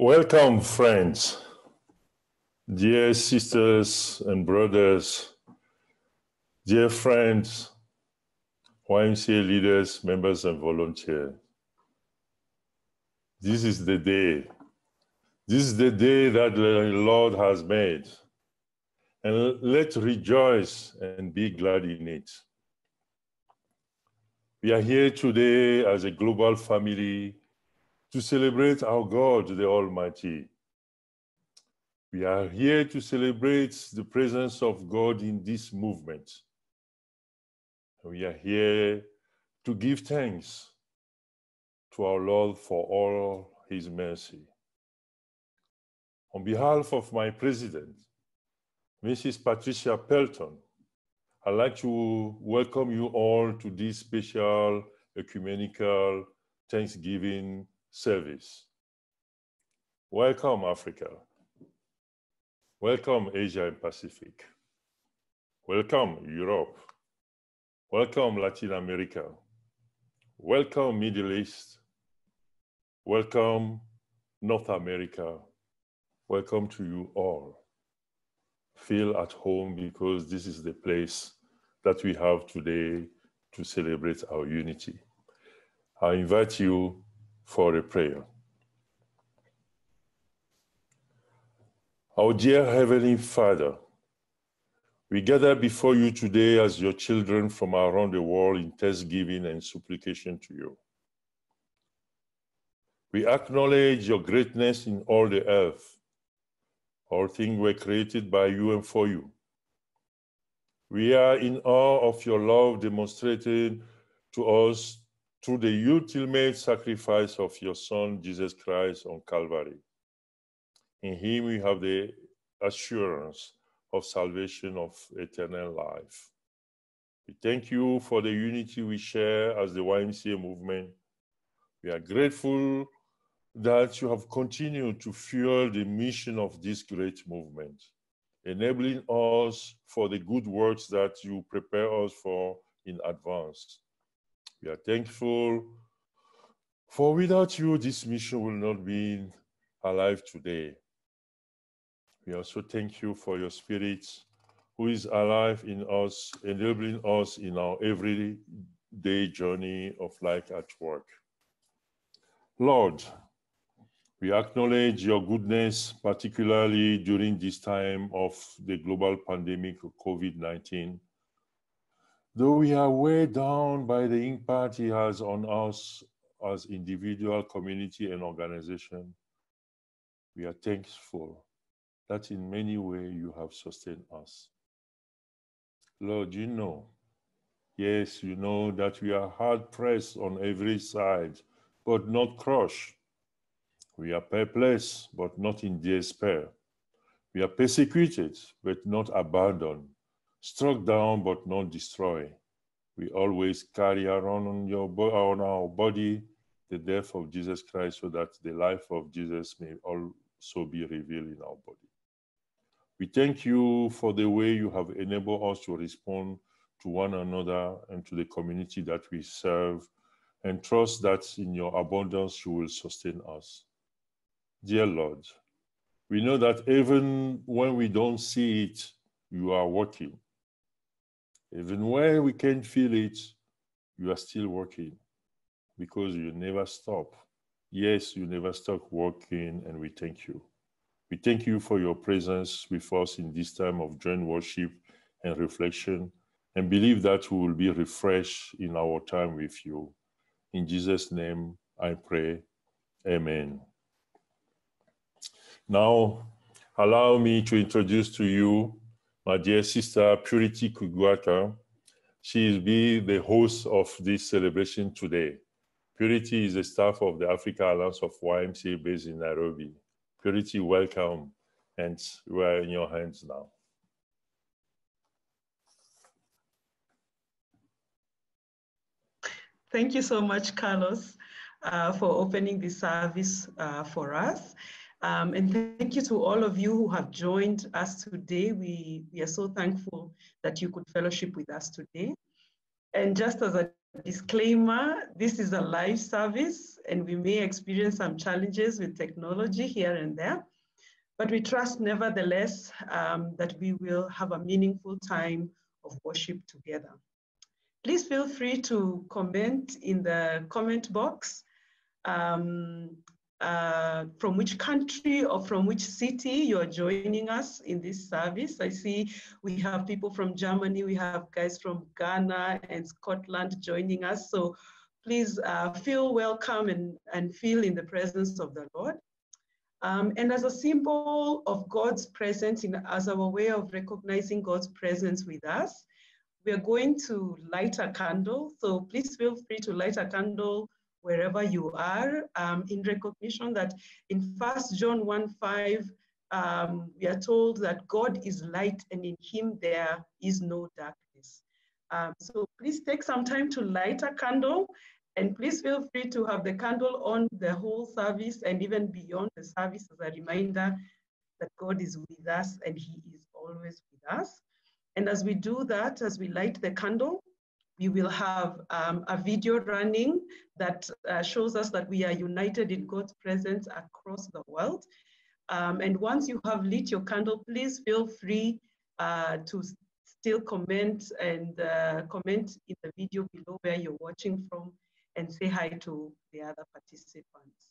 Welcome, friends, dear sisters and brothers, dear friends, YMCA leaders, members, and volunteers. This is the day. This is the day that the Lord has made. And let's rejoice and be glad in it. We are here today as a global family to celebrate our God, the Almighty. We are here to celebrate the presence of God in this movement. We are here to give thanks to our Lord for all his mercy. On behalf of my president, Mrs. Patricia Pelton, I'd like to welcome you all to this special ecumenical Thanksgiving service. Welcome, Africa. Welcome, Asia and Pacific. Welcome, Europe. Welcome, Latin America. Welcome, Middle East. Welcome, North America. Welcome to you all. Feel at home because this is the place that we have today to celebrate our unity. I invite you for a prayer. Our dear Heavenly Father, we gather before you today as your children from around the world in thanksgiving and supplication to you. We acknowledge your greatness in all the earth. All things were created by you and for you. We are in awe of your love demonstrated to us through the ultimate sacrifice of your Son, Jesus Christ, on Calvary. In him we have the assurance of salvation of eternal life. We thank you for the unity we share as the YMCA movement. We are grateful that you have continued to fuel the mission of this great movement, enabling us for the good works that you prepare us for in advance. We are thankful for without you, this mission will not be alive today. We also thank you for your spirit who is alive in us, enabling us in our everyday journey of life at work. Lord, we acknowledge your goodness, particularly during this time of the global pandemic of COVID 19 Though we are weighed down by the impact he has on us as individual, community, and organization, we are thankful that in many ways you have sustained us. Lord, you know, yes, you know that we are hard pressed on every side, but not crushed. We are perplexed, but not in despair. We are persecuted, but not abandoned struck down but not destroyed. We always carry around on, your, on our body the death of Jesus Christ so that the life of Jesus may also be revealed in our body. We thank you for the way you have enabled us to respond to one another and to the community that we serve, and trust that in your abundance you will sustain us. Dear Lord, we know that even when we don't see it, you are working. Even when we can't feel it, you are still working because you never stop. Yes, you never stop working, and we thank you. We thank you for your presence with us in this time of joint worship and reflection, and believe that we will be refreshed in our time with you. In Jesus' name, I pray. Amen. Now, allow me to introduce to you my dear sister Purity Kugwaka. She will be the host of this celebration today. Purity is the staff of the Africa Alliance of YMCA based in Nairobi. Purity, welcome, and we are in your hands now. Thank you so much, Carlos, uh, for opening the service uh, for us. Um, and thank you to all of you who have joined us today. We, we are so thankful that you could fellowship with us today. And just as a disclaimer, this is a live service and we may experience some challenges with technology here and there, but we trust nevertheless um, that we will have a meaningful time of worship together. Please feel free to comment in the comment box um, uh, from which country or from which city you're joining us in this service. I see we have people from Germany, we have guys from Ghana and Scotland joining us. So please uh, feel welcome and, and feel in the presence of the Lord. Um, and as a symbol of God's presence, in, as our way of recognizing God's presence with us, we are going to light a candle. So please feel free to light a candle wherever you are um, in recognition that in First John 1 5, um, we are told that God is light and in him there is no darkness. Um, so please take some time to light a candle and please feel free to have the candle on the whole service and even beyond the service as a reminder that God is with us and he is always with us. And as we do that, as we light the candle, we will have um, a video running that uh, shows us that we are united in God's presence across the world. Um, and once you have lit your candle, please feel free uh, to still comment and uh, comment in the video below where you're watching from and say hi to the other participants.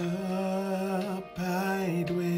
Abide with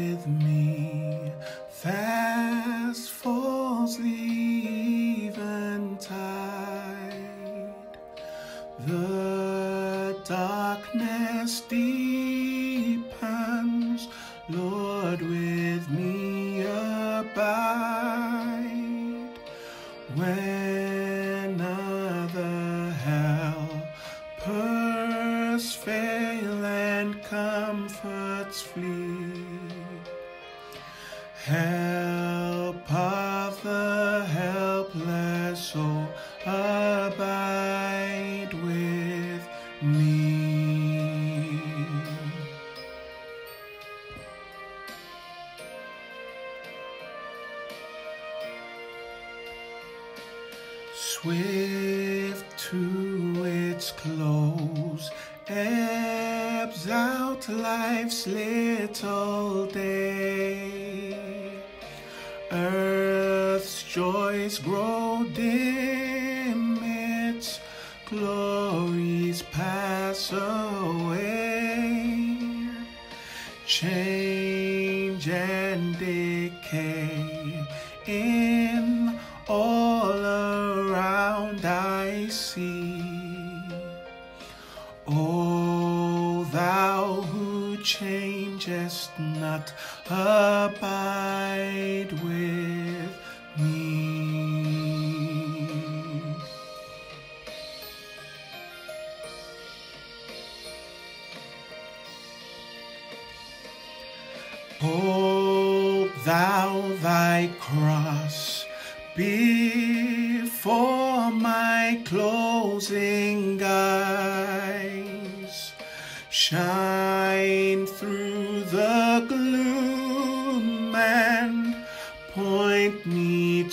O thou who changest not, abide with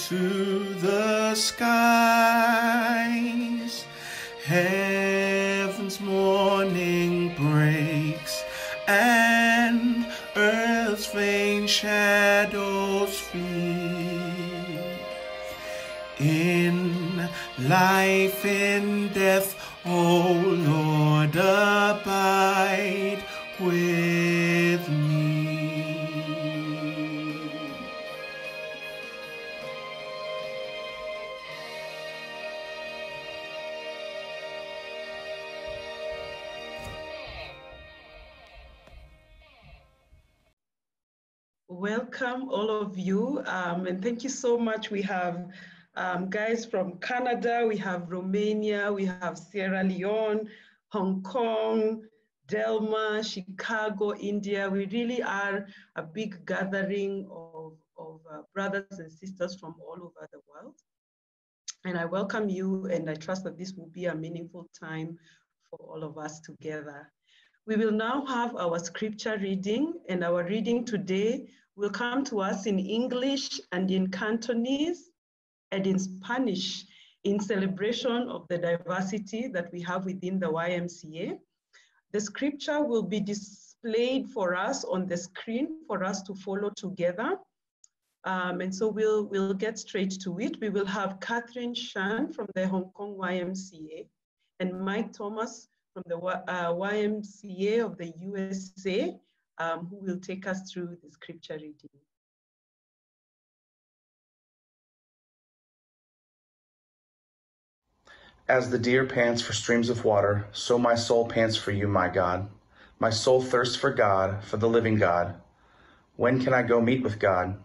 to the skies. Heaven's morning breaks and earth's vain shadows flee. In life, in death, O um, and thank you so much. We have um, guys from Canada, we have Romania, we have Sierra Leone, Hong Kong, Delma, Chicago, India. We really are a big gathering of, of uh, brothers and sisters from all over the world. And I welcome you, and I trust that this will be a meaningful time for all of us together. We will now have our scripture reading, and our reading today will come to us in English and in Cantonese and in Spanish in celebration of the diversity that we have within the YMCA. The scripture will be displayed for us on the screen for us to follow together. Um, and so we'll, we'll get straight to it. We will have Catherine Shan from the Hong Kong YMCA and Mike Thomas from the uh, YMCA of the USA, um, who will take us through the scripture reading. As the deer pants for streams of water, so my soul pants for you, my God. My soul thirsts for God, for the living God. When can I go meet with God?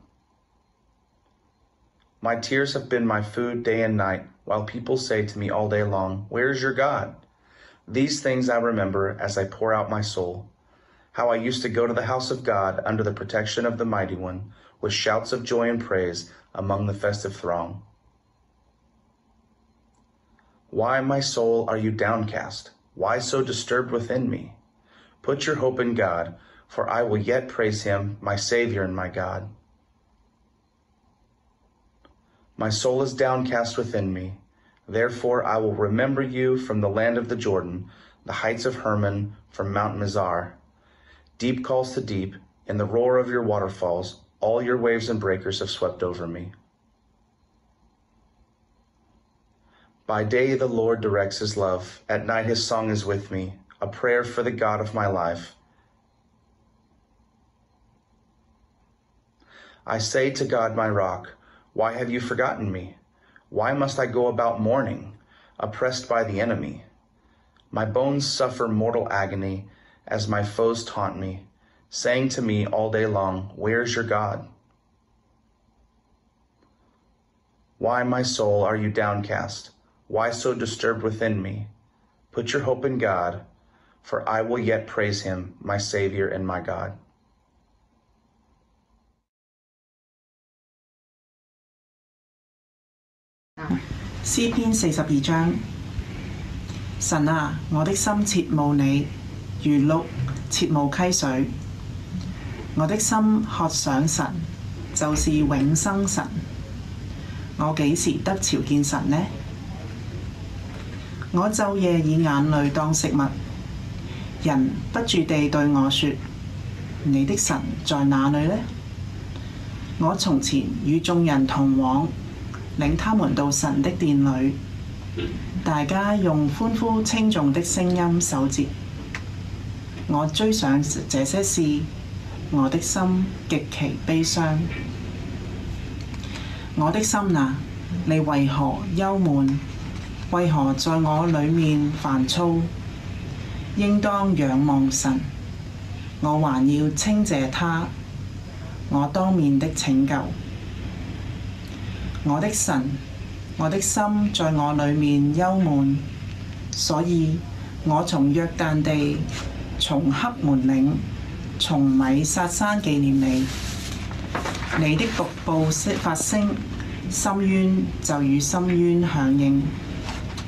My tears have been my food day and night, while people say to me all day long, Where is your God? These things I remember as I pour out my soul. How I used to go to the house of God under the protection of the Mighty One, with shouts of joy and praise among the festive throng. Why, my soul, are you downcast? Why so disturbed within me? Put your hope in God, for I will yet praise him, my Savior and my God. My soul is downcast within me. Therefore I will remember you from the land of the Jordan, the heights of Hermon, from Mount Mizar. Deep calls to deep, in the roar of your waterfalls, all your waves and breakers have swept over me. By day the Lord directs his love, at night his song is with me, a prayer for the God of my life. I say to God, my rock, why have you forgotten me? Why must I go about mourning, oppressed by the enemy? My bones suffer mortal agony as my foes taunt me, saying to me all day long, Where is your God? Why, my soul, are you downcast? Why so disturbed within me? Put your hope in God, for I will yet praise him, my Savior and my God. 诗篇四十二章，神啊，我的心切慕你， 如鹿切慕溪水。我的心渴想神，就是永生神。我幾時得朝見神呢？我晝夜以眼淚當食物，人不住地對我說：你的神在哪裏呢？我從前與眾人同往。領他們到神的殿裏，大家用歡呼稱頌的聲音守節。 我追想這些事，我的心極其悲傷。我的心啊，你為何憂悶？為何在我裏面煩躁？應當仰望神，我還要稱謝他，我當面的拯救。我的神，我的心在我裏面憂悶，所以我從約旦地、 從黑門嶺、從米薩山紀念你。你的瀑布發聲，深淵就與深淵響應。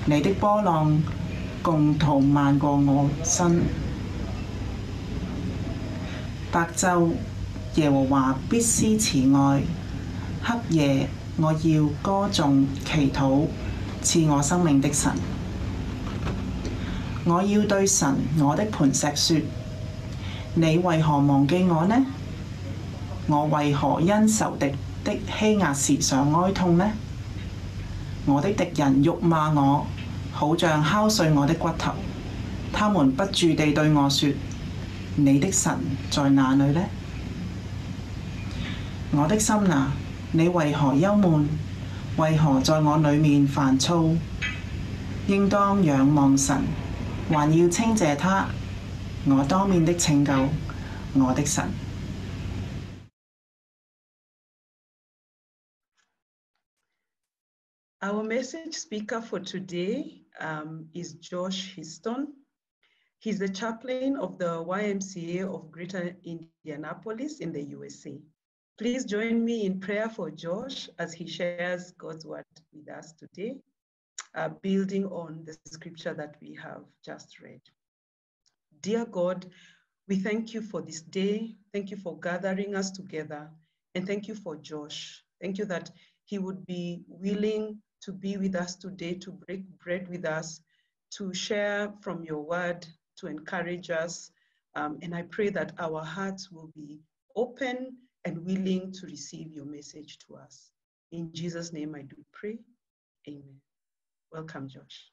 你的波浪共同漫過我身。白晝，耶和華必施慈愛；黑夜，我要歌頌祈禱賜我生命的神。 我要對神我的磐石說：你為何忘記我呢？我為何因仇敵的欺壓時常哀痛呢？我的敵人辱罵我，好像敲碎我的骨頭。他們不住地對我說：你的神在哪裏呢？我的心啊！你為何憂悶？為何在我裏面煩躁？應當仰望神， 还要称谢他，我当面的拯救，我的神。Our message speaker for today um, is Josh Histon. He's the chaplain of the YMCA of Greater Indianapolis in the USA. Please join me in prayer for Josh as he shares God's word with us today, uh, building on the scripture that we have just read. Dear God, we thank you for this day. Thank you for gathering us together. And thank you for Josh. Thank you that he would be willing to be with us today, to break bread with us, to share from your word, to encourage us. Um, and I pray that our hearts will be open and willing to receive your message to us. In Jesus' name I do pray. Amen. Welcome, Josh.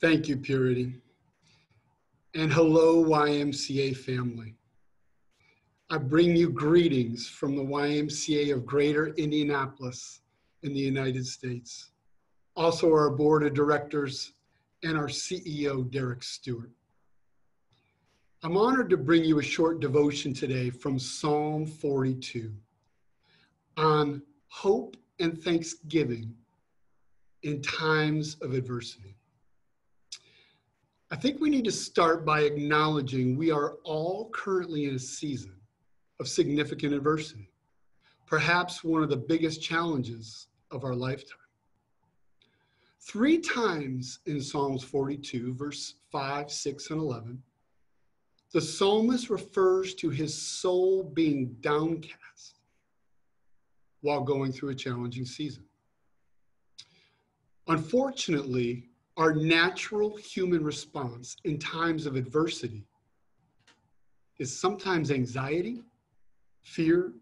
Thank you, Purity. And hello, YMCA family. I bring you greetings from the YMCA of Greater Indianapolis in the United States. Also, our board of directors and our CEO, Derek Stewart. I'm honored to bring you a short devotion today from Psalm 42 on hope and thanksgiving in times of adversity. I think we need to start by acknowledging we are all currently in a season of significant adversity, perhaps one of the biggest challenges of our lifetime. Three times in Psalms 42, verse 5, 6, and 11, the psalmist refers to his soul being downcast while going through a challenging season. Unfortunately, our natural human response in times of adversity is sometimes anxiety, fear,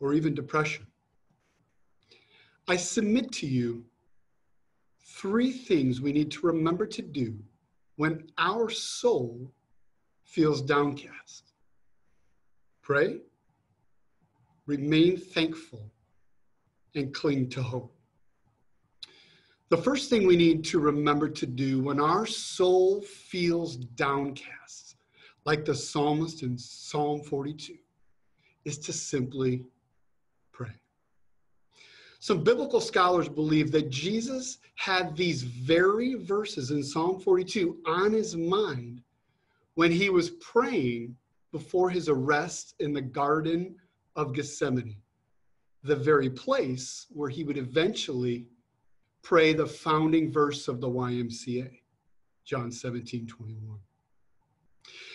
or even depression. I submit to you three things we need to remember to do when our soul feels downcast pray, remain thankful, and cling to hope. The first thing we need to remember to do when our soul feels downcast, like the psalmist in Psalm 42, is to simply pray. Some biblical scholars believe that Jesus had these very verses in Psalm 42 on his mind when he was praying before his arrest in the Garden of Gethsemane, the very place where he would eventually pray the founding verse of the YMCA, John 17 21.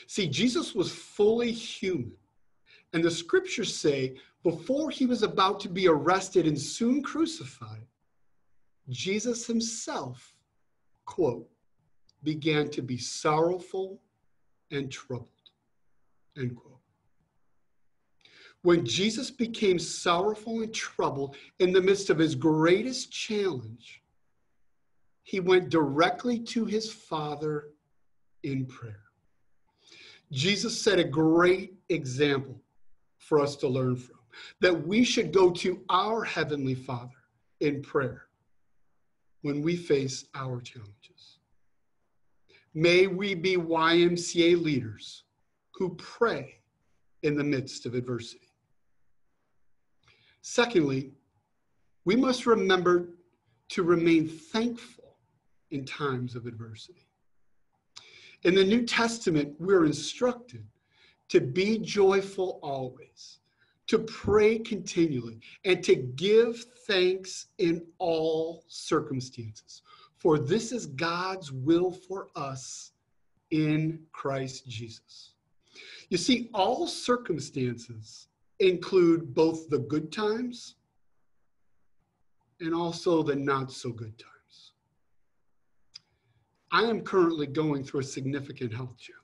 See, Jesus was fully human. And the scriptures say before he was about to be arrested and soon crucified, Jesus himself, quote, began to be sorrowful and troubled, end quote. When Jesus became sorrowful and troubled in the midst of his greatest challenge, he went directly to his Father in prayer. Jesus set a great example for us to learn from that we should go to our Heavenly Father in prayer when we face our challenges. May we be YMCA leaders who pray in the midst of adversity. Secondly, we must remember to remain thankful in times of adversity. In the New Testament, we're instructed to be joyful always, to pray continually, and to give thanks in all circumstances. For this is God's will for us in Christ Jesus. You see, all circumstances include both the good times and also the not so good times. I am currently going through a significant health challenge.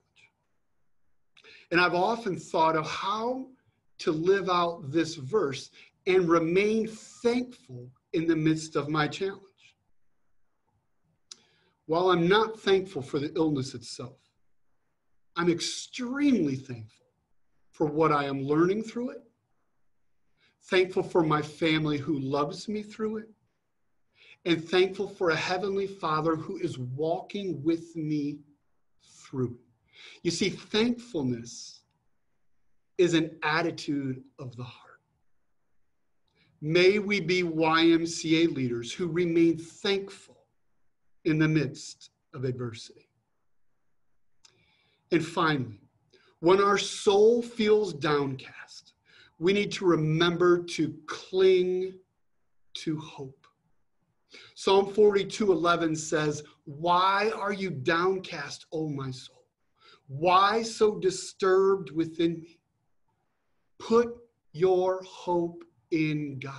And I've often thought of how to live out this verse and remain thankful in the midst of my challenge. While I'm not thankful for the illness itself, I'm extremely thankful for what I am learning through it, thankful for my family who loves me through it, and thankful for a Heavenly Father who is walking with me through it. You see, thankfulness is an attitude of the heart. May we be YMCA leaders who remain thankful in the midst of adversity. And finally, when our soul feels downcast, we need to remember to cling to hope. Psalm 42 11 says, Why are you downcast, O my soul? Why so disturbed within me? Put your hope in God,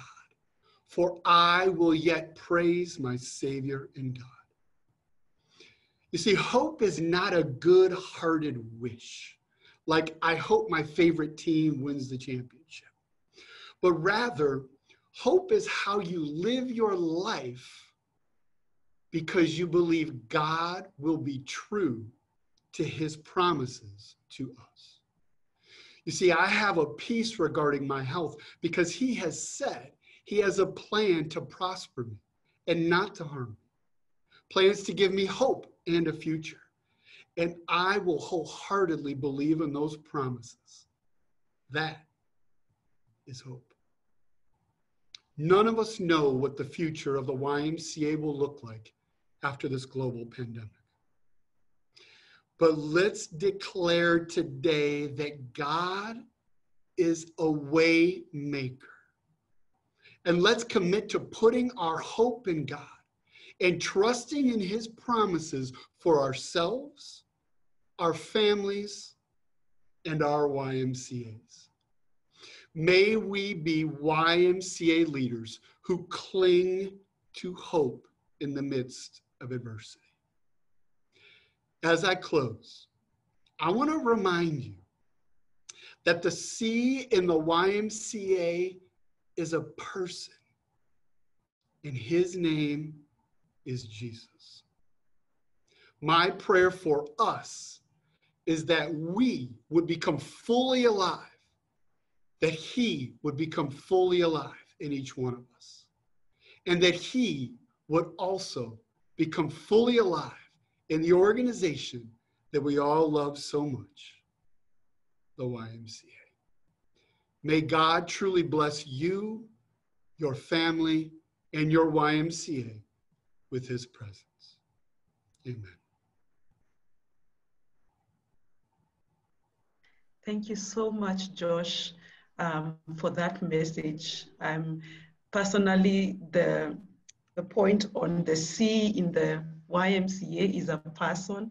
for I will yet praise my Savior and God. You see, hope is not a good hearted wish, like I hope my favorite team wins the championship, but rather, hope is how you live your life because you believe God will be true to his promises to us. You see, I have a peace regarding my health because he has said he has a plan to prosper me and not to harm me, plans to give me hope and a future. And I will wholeheartedly believe in those promises. That is hope. None of us know what the future of the YMCA will look like after this global pandemic. But let's declare today that God is a way maker. And let's commit to putting our hope in God and trusting in his promises for ourselves, our families, and our YMCAs. May we be YMCA leaders who cling to hope in the midst of adversity. As I close, I want to remind you that the C in the YMCA is a person, and his name is Jesus. My prayer for us is that we would become fully alive, that he would become fully alive in each one of us, and that he would also become fully alive in the organization that we all love so much, the YMCA. May God truly bless you, your family, and your YMCA with his presence. Amen. Thank you so much, Josh, um, for that message. I'm personally the the point on the C in the YMCA is a person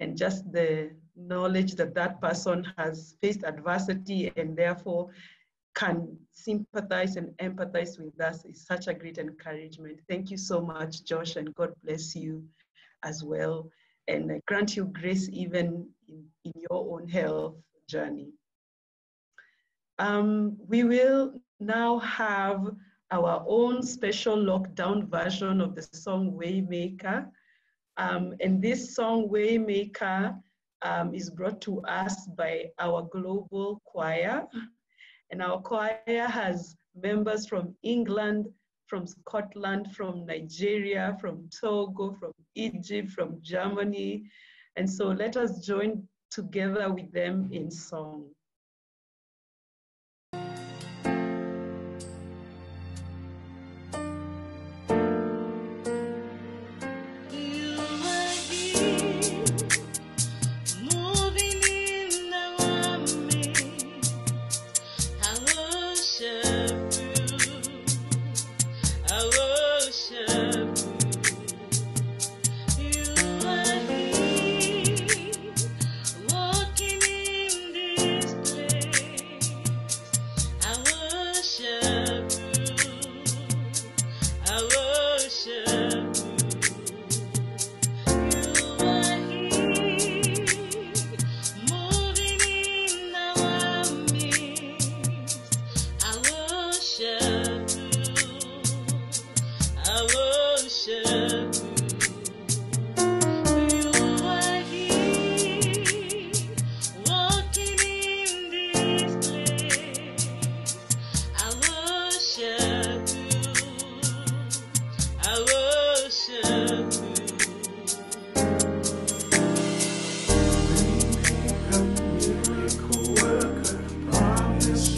and just the knowledge that that person has faced adversity and therefore can sympathize and empathize with us is such a great encouragement. Thank you so much, Josh, and God bless you as well. And grant you grace even in, in your own health journey. Um, we will now have our own special lockdown version of the song Waymaker. Um, and this song Waymaker um, is brought to us by our global choir. And our choir has members from England, from Scotland, from Nigeria, from Togo, from Egypt, from Germany. And so let us join together with them in song. Light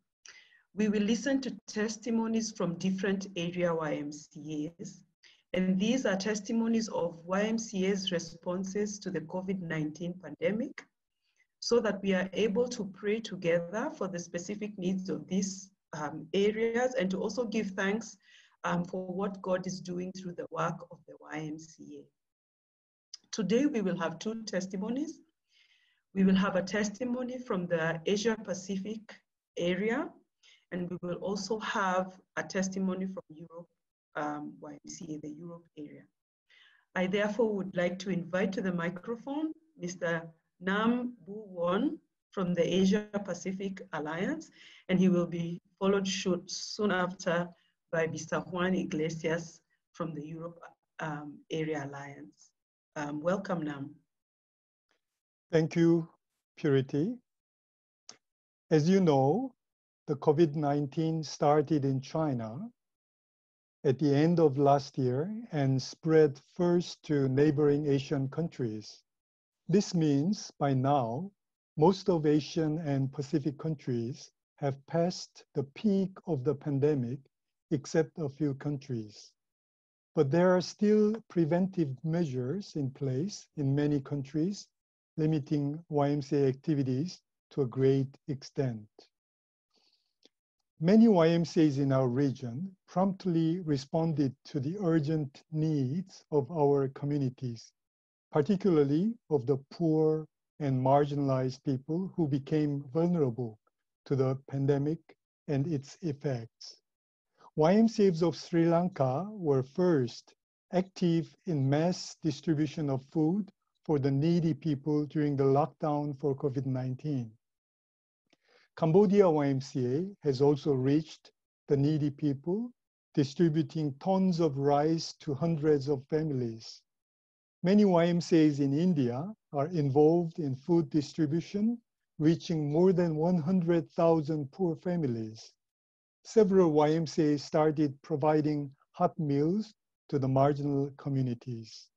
we will listen to testimonies from different area YMCAs. And these are testimonies of YMCA's responses to the COVID-19 pandemic so that we are able to pray together for the specific needs of these um, areas and to also give thanks um, for what God is doing through the work of the YMCA. Today, we will have two testimonies. We will have a testimony from the Asia Pacific area, and we will also have a testimony from Europe, um, YMCA, the Europe area. I therefore would like to invite to the microphone Mr. Nam Bu Won from the Asia Pacific Alliance, and he will be followed short, soon after by Mr. Juan Iglesias from the Europe um, Area Alliance. Um, welcome, Nam. Thank you, Purity. As you know, the COVID-19 started in China at the end of last year and spread first to neighboring Asian countries. This means by now, most of Asian and Pacific countries have passed the peak of the pandemic, except a few countries. But there are still preventive measures in place in many countries, limiting YMCA activities to a great extent. Many YMCAs in our region promptly responded to the urgent needs of our communities, particularly of the poor and marginalized people who became vulnerable to the pandemic and its effects. YMCAs of Sri Lanka were first active in mass distribution of food for the needy people during the lockdown for COVID-19. Cambodia YMCA has also reached the needy people, distributing tons of rice to hundreds of families. Many YMCAs in India are involved in food distribution, reaching more than 100,000 poor families. Several YMCAs started providing hot meals to the marginal communities.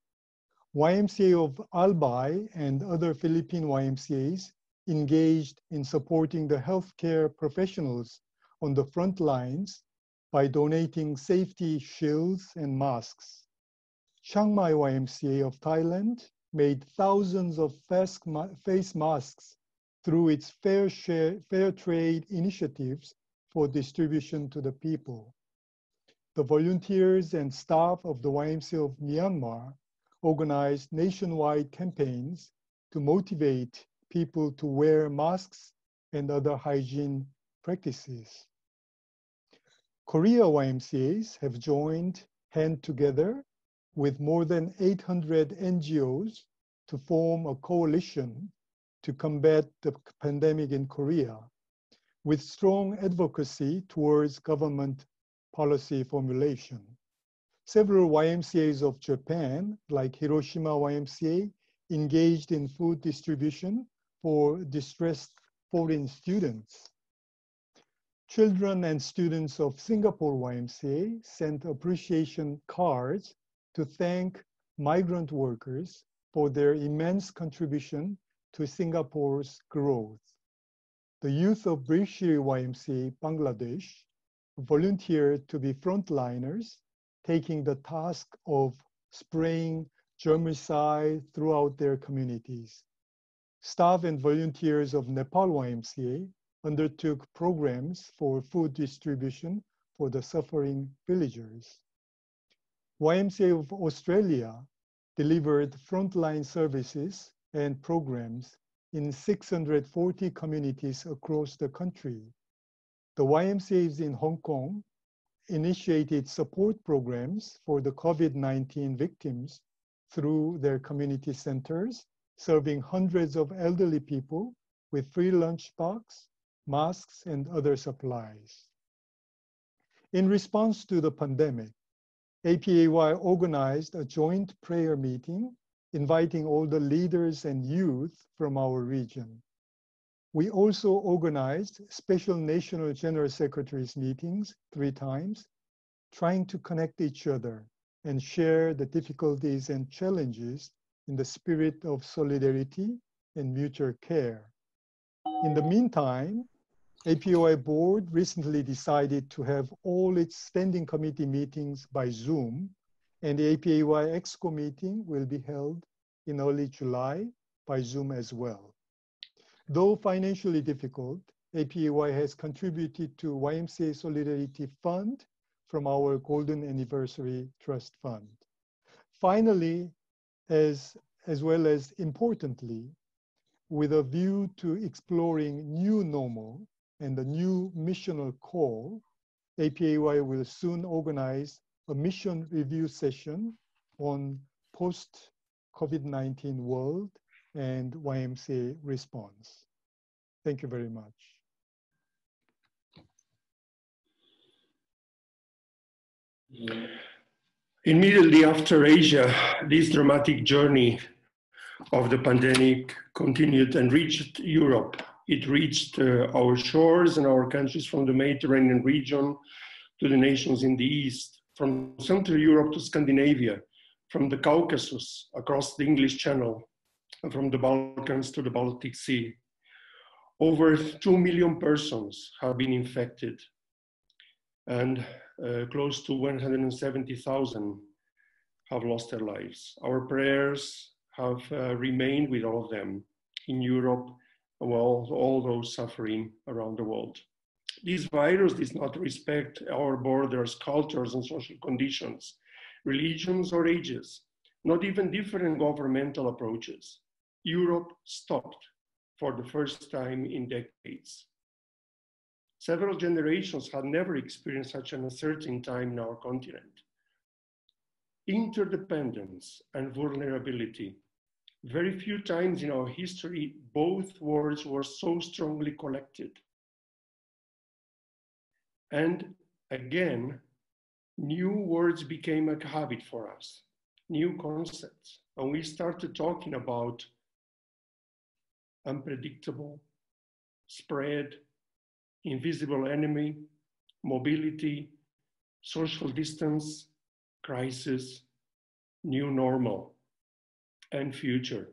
YMCA of Albay and other Philippine YMCAs engaged in supporting the healthcare professionals on the front lines by donating safety shields and masks. Chiang Mai YMCA of Thailand made thousands of face masks through its fair, share, fair trade initiatives for distribution to the people. The volunteers and staff of the YMCA of Myanmar organized nationwide campaigns to motivate people to wear masks and other hygiene practices. Korea YMCAs have joined hand together with more than 800 NGOs to form a coalition to combat the pandemic in Korea with strong advocacy towards government policy formulation. Several YMCAs of Japan, like Hiroshima YMCA, engaged in food distribution for distressed foreign students. Children and students of Singapore YMCA sent appreciation cards to thank migrant workers for their immense contribution to Singapore's growth. The youth of Birisiri YMCA, Bangladesh, volunteered to be frontliners, taking the task of spraying germicide throughout their communities. Staff and volunteers of Nepal YMCA undertook programs for food distribution for the suffering villagers. YMCA of Australia delivered frontline services and programs in 640 communities across the country. The YMCAs in Hong Kong initiated support programs for the COVID-19 victims through their community centers, serving hundreds of elderly people with free lunchbox, masks, and other supplies. In response to the pandemic, APAY organized a joint prayer meeting inviting all the leaders and youth from our region. We also organized special national general secretaries meetings three times, trying to connect each other and share the difficulties and challenges in the spirit of solidarity and mutual care. In the meantime, APAY board recently decided to have all its standing committee meetings by Zoom, and the APAY EXCO meeting will be held in early July by Zoom as well. Though financially difficult, APAY has contributed to YMCA Solidarity Fund from our Golden Anniversary Trust Fund. Finally, as, as well as importantly, with a view to exploring new normal and a new missional call, APAY will soon organize a mission review session on post COVID-19 world and YMCA response. Thank you very much. Immediately after Asia, this dramatic journey of the pandemic continued and reached Europe. It reached uh, our shores and our countries from the Mediterranean region to the nations in the east, from Central Europe to Scandinavia, from the Caucasus across the English Channel, and from the Balkans to the Baltic Sea. Over 2 million persons have been infected, and uh, close to 170,000 have lost their lives. Our prayers have uh, remained with all of them in Europe, well, all those suffering around the world. This virus does not respect our borders, cultures, and social conditions, religions, or ages, not even different governmental approaches. Europe stopped for the first time in decades. Several generations had never experienced such an uncertain time in our continent. Interdependence and vulnerability. Very few times in our history, both words were so strongly collected. And again, new words became a habit for us, new concepts. And we started talking about unpredictable, spread, invisible enemy, mobility, social distance, crisis, new normal, and future.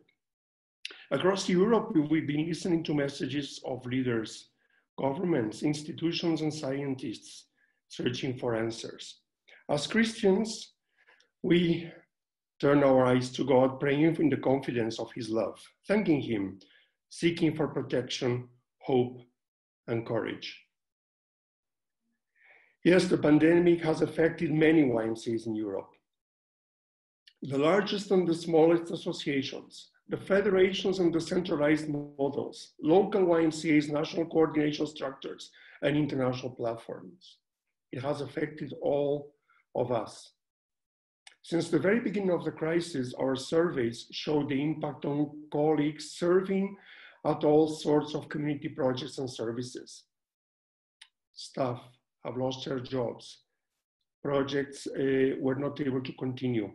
Across Europe, we've been listening to messages of leaders, governments, institutions, and scientists searching for answers. As Christians, we turn our eyes to God, praying in the confidence of His love, thanking Him, seeking for protection, hope, and courage. Yes, the pandemic has affected many YMCAs in Europe. The largest and the smallest associations, the federations and the centralized models, local YMCAs, national coordination structures, and international platforms. It has affected all of us. Since the very beginning of the crisis, our surveys show the impact on colleagues serving at all sorts of community projects and services. Staff have lost their jobs. Projects uh, were not able to continue.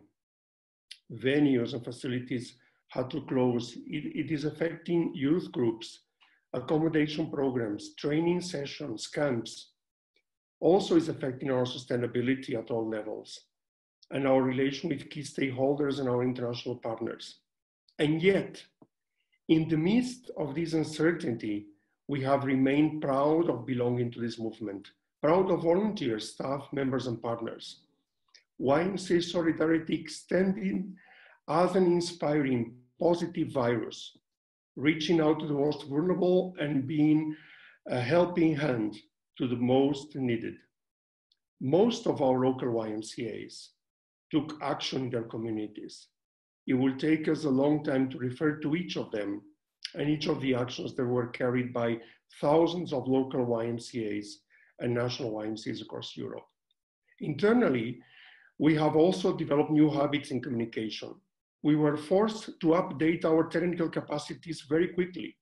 Venues and facilities had to close. It, it is affecting youth groups, accommodation programs, training sessions, camps. Also is affecting our sustainability at all levels and our relation with key stakeholders and our international partners. And yet, in the midst of this uncertainty, we have remained proud of belonging to this movement, proud of volunteers, staff, members, and partners. YMCA Solidarity extending as an inspiring, positive virus, reaching out to the most vulnerable and being a helping hand to the most needed. Most of our local YMCAs took action in their communities. It will take us a long time to refer to each of them and each of the actions that were carried by thousands of local YMCAs and national YMCAs across Europe. Internally, we have also developed new habits in communication. We were forced to update our technical capacities very quickly.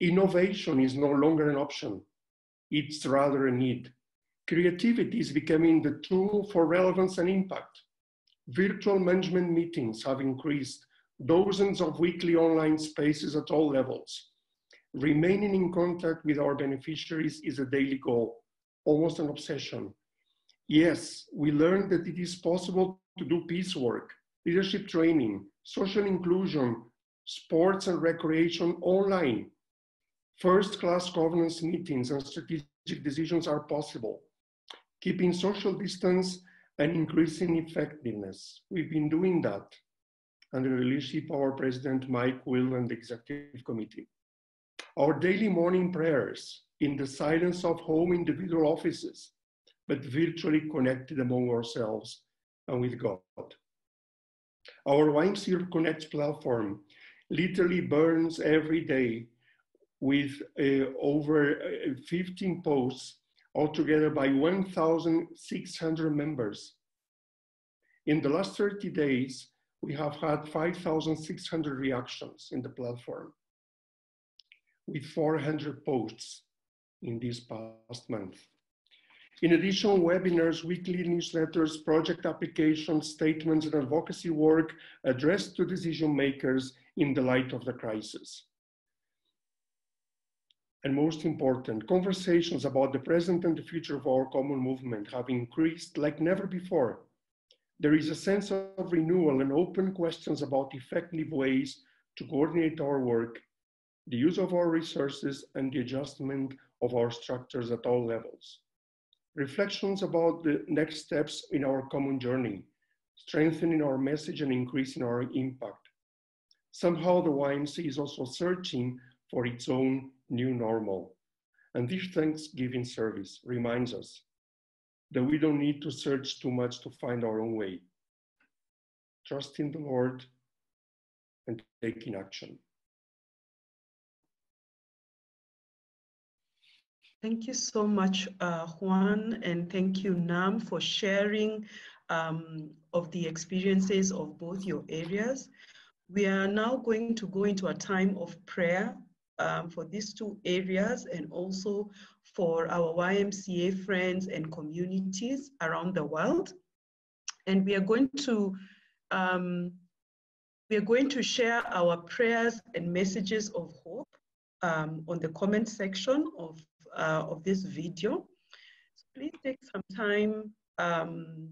Innovation is no longer an option, it's rather a need. Creativity is becoming the tool for relevance and impact. Virtual management meetings have increased, dozens of weekly online spaces at all levels. Remaining in contact with our beneficiaries is a daily goal, almost an obsession. Yes, we learned that it is possible to do peace work, leadership training, social inclusion, sports and recreation online. First class governance meetings and strategic decisions are possible. Keeping social distance and increasing effectiveness. We've been doing that under the leadership of our President Mike Will and the Executive Committee. Our daily morning prayers in the silence of home individual offices, but virtually connected among ourselves and with God. Our YMCA Connect platform literally burns every day with uh, over uh, 15 posts altogether by 1,600 members. In the last 30 days, we have had 5,600 reactions in the platform with 400 posts in this past month. In addition, webinars, weekly newsletters, project applications, statements, and advocacy work addressed to decision makers in the light of the crisis and most important, conversations about the present and the future of our common movement have increased like never before. There is a sense of renewal and open questions about effective ways to coordinate our work, the use of our resources, and the adjustment of our structures at all levels. Reflections about the next steps in our common journey, strengthening our message and increasing our impact. Somehow the YMCA is also searching for its own new normal. And this Thanksgiving service reminds us that we don't need to search too much to find our own way. Trust in the Lord and taking action. Thank you so much, uh, Juan, and thank you, Nam, for sharing um, of the experiences of both your areas. We are now going to go into a time of prayer um, for these two areas and also for our YMCA friends and communities around the world. And we are going to um, we are going to share our prayers and messages of hope um, on the comment section of, uh, of this video. So please take some time um,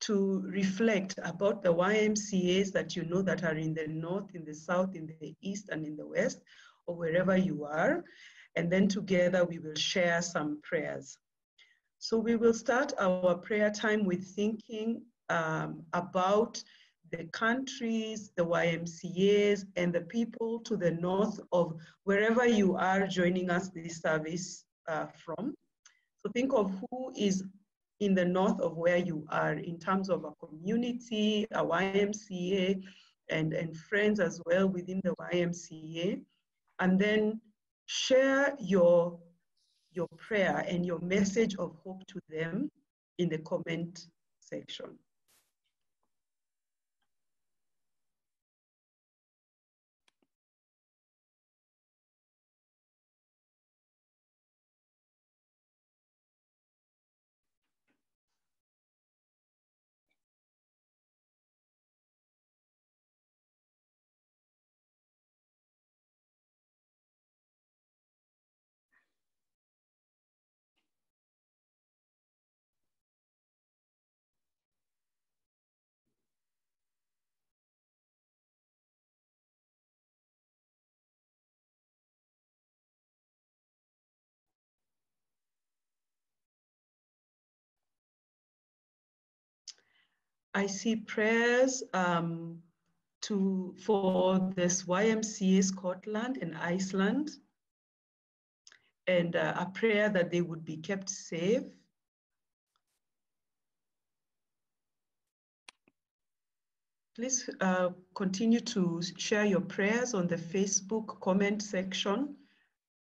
to reflect about the YMCAs that you know that are in the north, in the south, in the east, and in the west, or wherever you are. And then together we will share some prayers. So we will start our prayer time with thinking um, about the countries, the YMCAs, and the people to the north of wherever you are joining us this service uh, from. So think of who is in the north of where you are in terms of a community, a YMCA, and, and friends as well within the YMCA. And then share your, your prayer and your message of hope to them in the comment section. I see prayers um, to for this YMCA Scotland and Iceland, and uh, a prayer that they would be kept safe. Please uh, continue to share your prayers on the Facebook comment section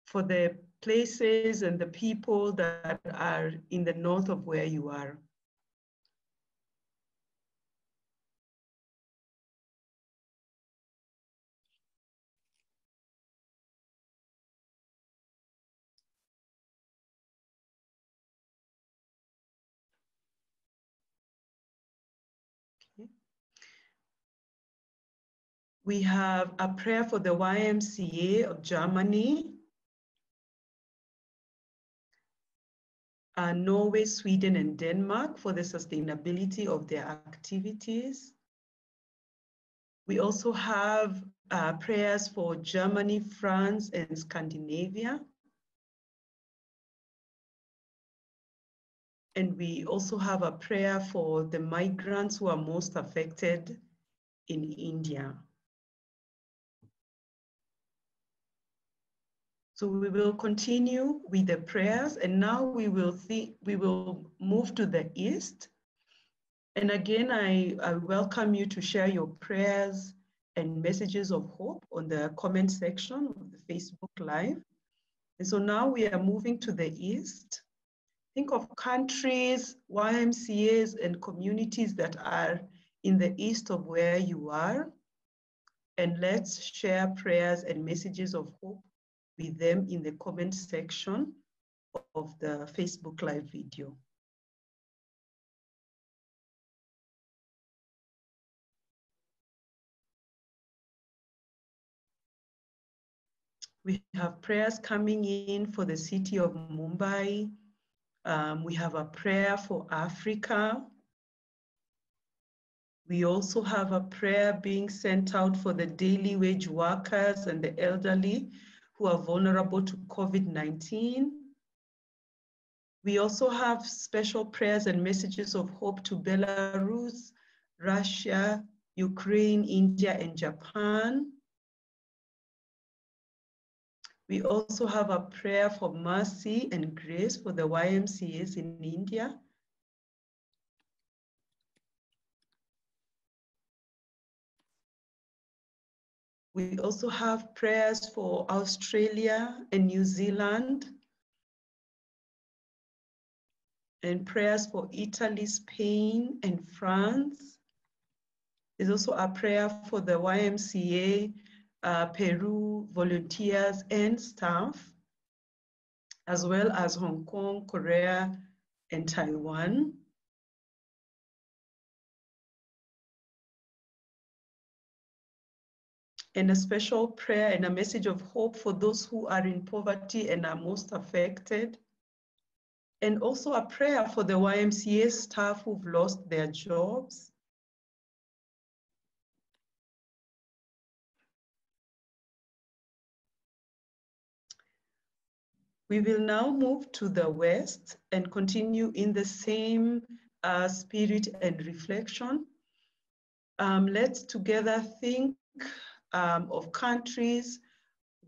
for the places and the people that are in the north of where you are. We have a prayer for the YMCA of Germany, uh, Norway, Sweden, and Denmark for the sustainability of their activities. We also have uh, prayers for Germany, France, and Scandinavia. And we also have a prayer for the migrants who are most affected in India. So we will continue with the prayers and now we will see, we will move to the east. And again, I, I welcome you to share your prayers and messages of hope on the comment section of the Facebook Live. And so now we are moving to the east. Think of countries, YMCAs, and communities that are in the east of where you are. And let's share prayers and messages of hope with them in the comment section of the Facebook Live video. We have prayers coming in for the city of Mumbai. Um, we have a prayer for Africa. We also have a prayer being sent out for the daily wage workers and the elderly who are vulnerable to COVID-19. We also have special prayers and messages of hope to Belarus, Russia, Ukraine, India, and Japan. We also have a prayer for mercy and grace for the YMCAs in India. We also have prayers for Australia and New Zealand, and prayers for Italy, Spain, and France. There's also a prayer for the YMCA, uh, Peru volunteers and staff, as well as Hong Kong, Korea, and Taiwan. And a special prayer and a message of hope for those who are in poverty and are most affected. And also a prayer for the YMCA staff who've lost their jobs. We will now move to the West and continue in the same uh, spirit and reflection. Um, let's together think um, of countries,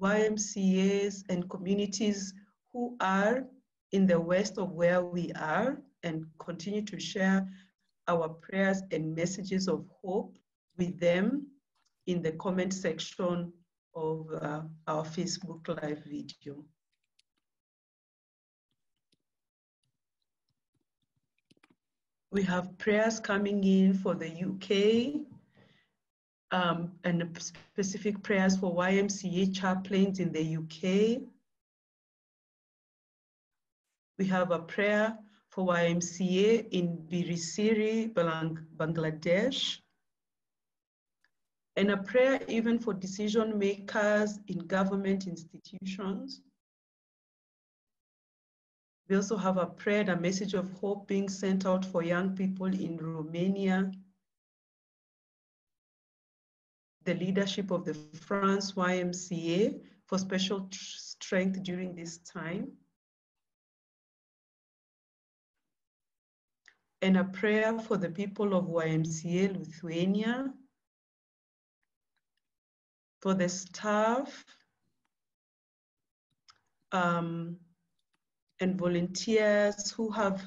YMCAs, and communities who are in the west of where we are and continue to share our prayers and messages of hope with them in the comment section of uh, our Facebook Live video. We have prayers coming in for the UK, um, and specific prayers for YMCA chaplains in the UK. We have a prayer for YMCA in Birisiri, Bangladesh, and a prayer even for decision makers in government institutions. We also have a prayer a message of hope being sent out for young people in Romania, the leadership of the France YMCA for special tr- strength during this time. And a prayer for the people of YMCA Lithuania, for the staff, um, and volunteers who have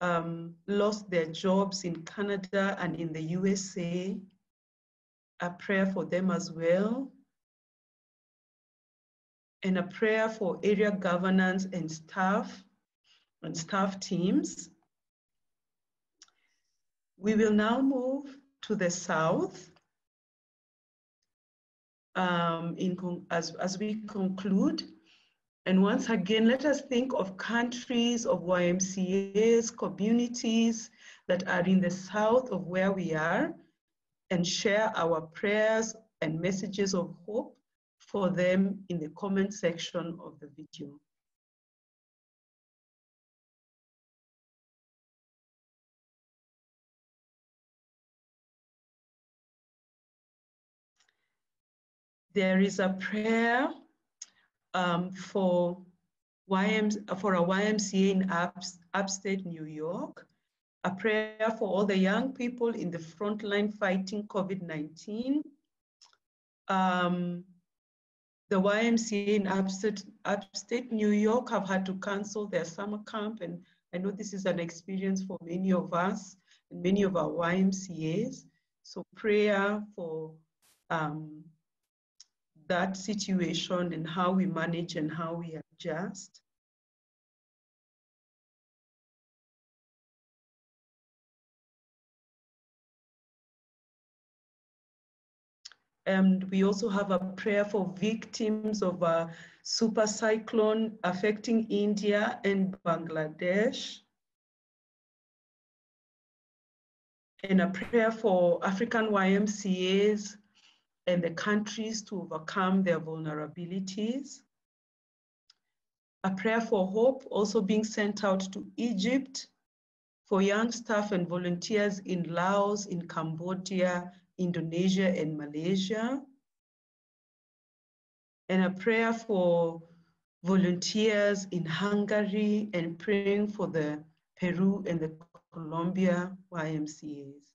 um, lost their jobs in Canada and in the USA a prayer for them as well, and a prayer for area governance and staff and staff teams. We will now move to the south um, in as, as we conclude. And once again, let us think of countries, of YMCAs, communities that are in the south of where we are, and share our prayers and messages of hope for them in the comment section of the video. There is a prayer um, for YM, for a YMCA in ups, upstate New York, a prayer for all the young people in the front line fighting COVID-19. Um, the YMCA in upstate, upstate New York have had to cancel their summer camp, and I know this is an experience for many of us and many of our YMCAs. So prayer for um, that situation and how we manage and how we adjust. And we also have a prayer for victims of a super cyclone affecting India and Bangladesh. And a prayer for African YMCAs and the countries to overcome their vulnerabilities. A prayer for hope also being sent out to Egypt for young staff and volunteers in Laos, in Cambodia, Indonesia, and Malaysia. And a prayer for volunteers in Hungary and praying for the Peru and the Colombia YMCAs.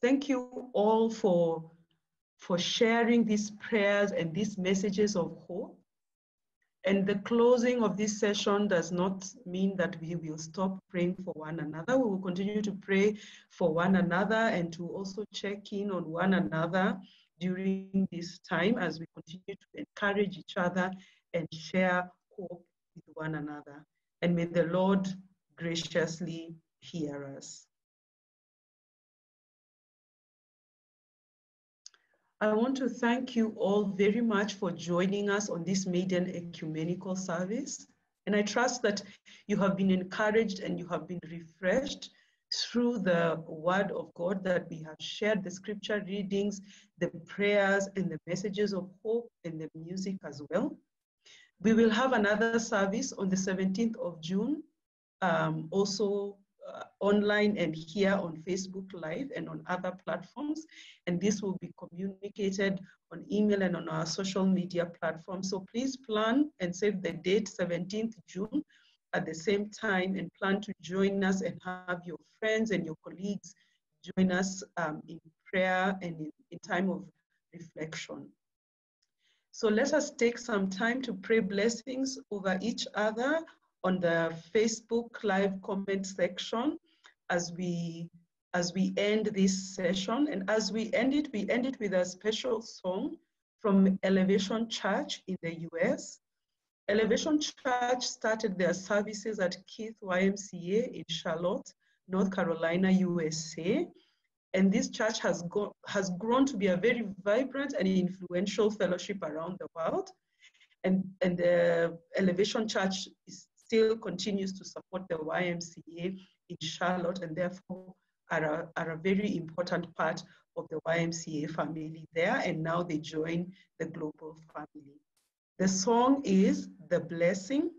Thank you all for, for sharing these prayers and these messages of hope. And the closing of this session does not mean that we will stop praying for one another. We will continue to pray for one another and to also check in on one another during this time as we continue to encourage each other and share hope with one another. And may the Lord graciously hear us. I want to thank you all very much for joining us on this maiden ecumenical service. And I trust that you have been encouraged and you have been refreshed through the word of God that we have shared, the scripture readings, the prayers, and the messages of hope, and the music as well. We will have another service on the 17th of June, um, also uh, online and here on Facebook Live and on other platforms. And this will be communicated on email and on our social media platforms. So please plan and save the date, 17th June, at the same time and plan to join us and have your friends and your colleagues join us um, in prayer and in, in time of reflection. So let us take some time to pray blessings over each other on the Facebook live comment section as we as we end this session. And as we end it, we end it with a special song from Elevation Church in the US. Elevation Church started their services at Keith YMCA in Charlotte, North Carolina, USA. And this church has, go, has grown to be a very vibrant and influential fellowship around the world. And, and the Elevation Church is, still continues to support the YMCA in Charlotte and therefore are a, are a very important part of the YMCA family there. And now they join the global family. The song is The Blessing.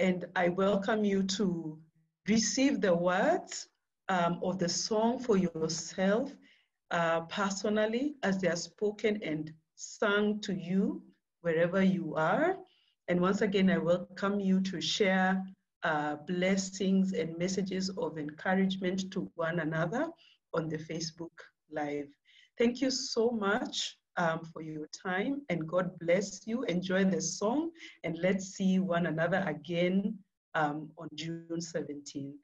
And I welcome you to receive the words um, of the song for yourself uh, personally as they are spoken and sung to you wherever you are. And once again, I welcome you to share uh, blessings and messages of encouragement to one another on the Facebook Live. Thank you so much um, for your time and God bless you. Enjoy the song and let's see one another again um, on June 17th.